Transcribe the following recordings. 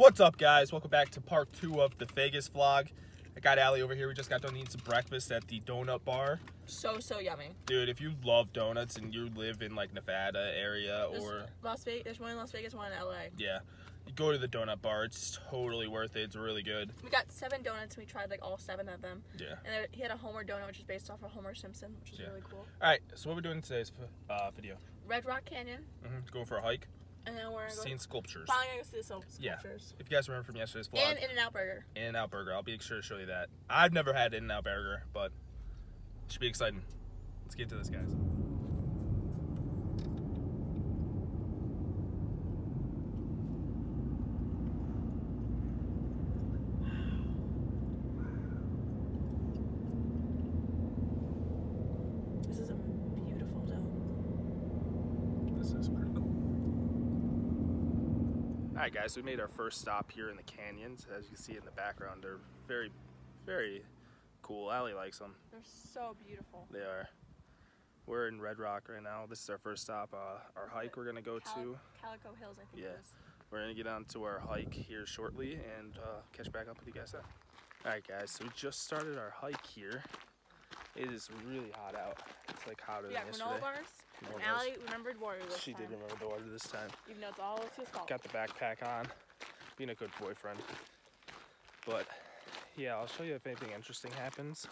What's up, guys? Welcome back to part two of the Vegas vlog. I got Allie over here. We just got done eating some breakfast at the donut bar. So so yummy. Dude, if you love donuts and you live in like Nevada area There's or Las Vegas. There's one in Las Vegas, one in LA. yeah, you go to the donut bar. It's totally worth it. It's really good. We got seven donuts. and We tried like all seven of them. Yeah. And he had a Homer donut, which is based off of Homer Simpson, which is Yeah. really cool. All right, so what we're doing in today's uh, video? Red Rock Canyon, Mm -hmm. Going for a hike, and then we're gonna go. sculptures. Finally gonna go see the sil- Yeah. If you guys remember from yesterday's vlog, And In and Out Burger. In and Out Burger. I'll be sure to show you that. I've never had In and Out Burger, but it should be exciting. Let's get to this, guys. This is a beautiful dome. This is pretty cool. All right, guys, we made our first stop here in the canyons. As you see in the background, they're very, very cool. Allie likes them. They're so beautiful. They are. We're in Red Rock right now. This is our first stop. Uh, our hike we're gonna go Cal- to. Calico Hills, I think Yeah. it is. We're gonna get on to our hike here shortly and uh, catch back up with you guys then. All right, guys. So we just started our hike here. It is really hot out. It's like hotter We than got yesterday. granola bars. Granola And bars. Allie remembered water this She time. did remember the water this time. Even though it's all his fault. Got the backpack on, being a good boyfriend. But yeah, I'll show you if anything interesting happens.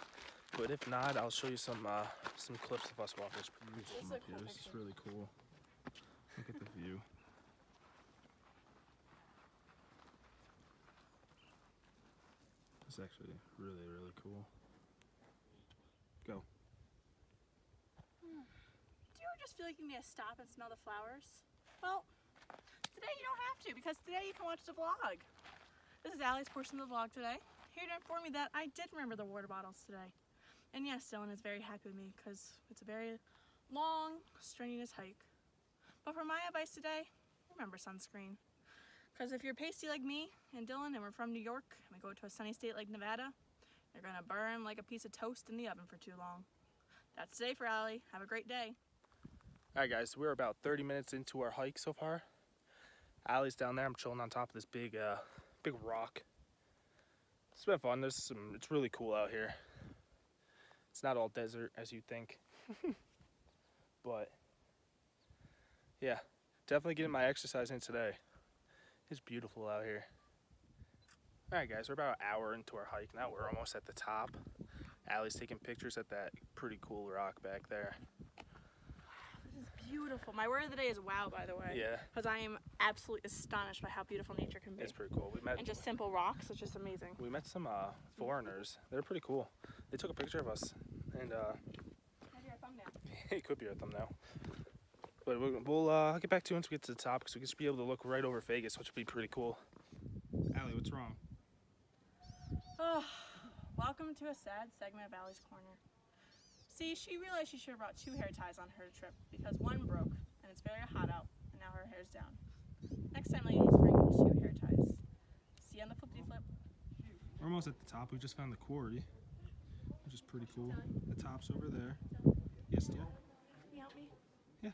But if not, I'll show you some uh, some clips of us walking this This up cool here. This is really cool. Look at the view. It's actually really, really cool. Go. Do you ever just feel like you need to stop and smell the flowers? Well, today you don't have to because today you can watch the vlog. This is Allie's portion of the vlog today. Here to inform me that I did remember the water bottles today. And yes, Dylan is very happy with me because it's a very long, strenuous hike. But for my advice today, remember sunscreen. Because if you're pasty like me and Dylan and we're from New York and we go to a sunny state like Nevada, you're to burn like a piece of toast in the oven for too long. That's today for Allie. Have a great day. All right, guys, we're about 30 minutes into our hike so far. Allie's down there. I'm chilling on top of this big, uh, big rock. It's been fun. There's some. It's really cool out here. It's not all desert as you think, but yeah, definitely getting my exercise in today. It's beautiful out here. All right, guys, we're about an hour into our hike now. We're almost at the top. Allie's taking pictures at that pretty cool rock back there. Is beautiful. My word of the day is wow, by the way. Yeah. Because I am absolutely astonished by how beautiful nature can be. It's pretty cool. We met and just simple rocks, it's just amazing. we met some uh, foreigners. They're pretty cool. They took a picture of us, and uh, Have your thumbnail. it could be our thumbnail. But we'll, we'll uh, get back to you once we get to the top, because we just be able to look right over Vegas, which would be pretty cool. Allie, what's wrong? Oh, welcome to a sad segment of Allie's Corner. See, she realized she should have brought two hair ties on her trip because one broke and it's very hot out and now her hair's down. Next time, ladies, bring two hair ties. See you on the flippity flip. We're almost at the top. We just found the quarry, which is pretty cool. The top's over there. Yes, dear. Can you help me? Yeah.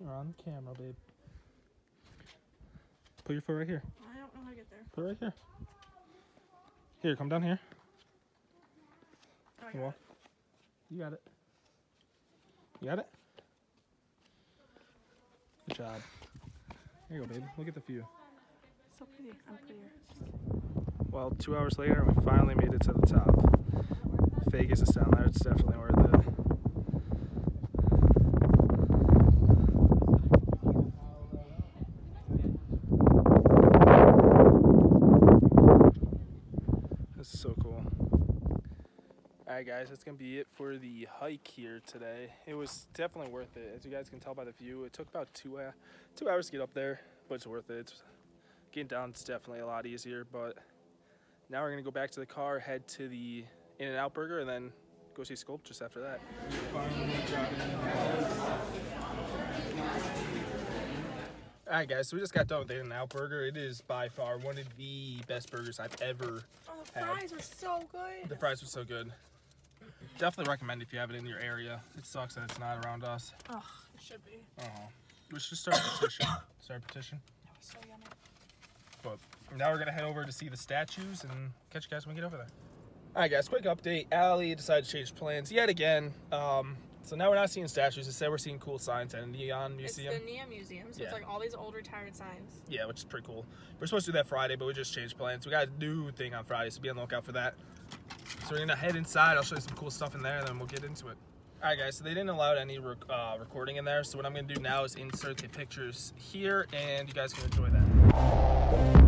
You're on camera, babe. Put your foot right here. I don't know how to get there. Put it right here. Here, come down here. Oh, Come got on. You got it. You got it? Good job. Here you go, babe. Look at the view. So pretty. I'm prettier. Well, two hours later, we finally made it to the top. Vegas is down there. It's definitely worth it. This is so cool. Alright guys, that's going to be it for the hike here today. It was definitely worth it. As you guys can tell by the view, it took about two, uh, two hours to get up there, but it's worth it. It's, getting down is definitely a lot easier, but now we're going to go back to the car, head to the In-N-Out Burger, and then go see sculptures after that. Alright guys, so we just got done with the In-N-Out Burger. It is by far one of the best burgers I've ever Oh, the Had. fries are so good. The fries were so good. Definitely recommend if you have it in your area. It sucks that it's not around us. Oh, it should be. Oh. We should start a petition. Start a petition. That was so yummy. But now we're gonna head over to see the statues and catch you guys when we get over there. All right, guys. Quick update. Allie decided to change plans yet again. Um, so now we're not seeing statues. Instead, we're seeing cool signs at a neon museum. It's the Neon Museum, so Yeah. it's like all these old retired signs. Yeah, which is pretty cool. We're supposed to do that Friday, but we just changed plans. We got a new thing on Friday, so be on the lookout for that. So we're gonna head inside. I'll show you some cool stuff in there, and then we'll get into it. All right, guys. So they didn't allow any rec- uh, recording in there. So what I'm gonna do now is insert the pictures here, and you guys can enjoy that.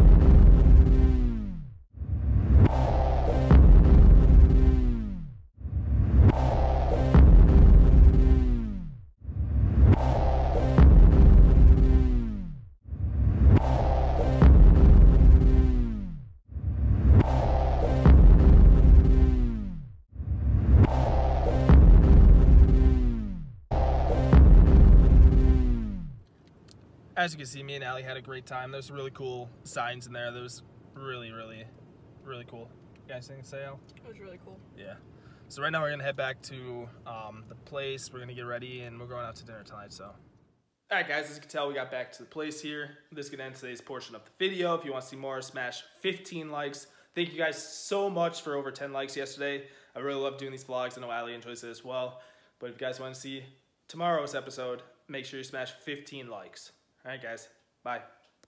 As you can see, me and Allie had a great time. There's really cool signs in there. That was really, really, really cool. You guys think say Al? It was really cool. Yeah. So right now we're gonna head back to um, the place. We're gonna get ready and we're going out to dinner tonight. So. All right, guys. As you can tell, we got back to the place here. This is gonna end today's portion of the video. If you want to see more, smash 15 likes. Thank you guys so much for over 10 likes yesterday. I really love doing these vlogs. I know Allie enjoys it as well. But if you guys want to see tomorrow's episode, make sure you smash 15 likes. All right, guys. Bye.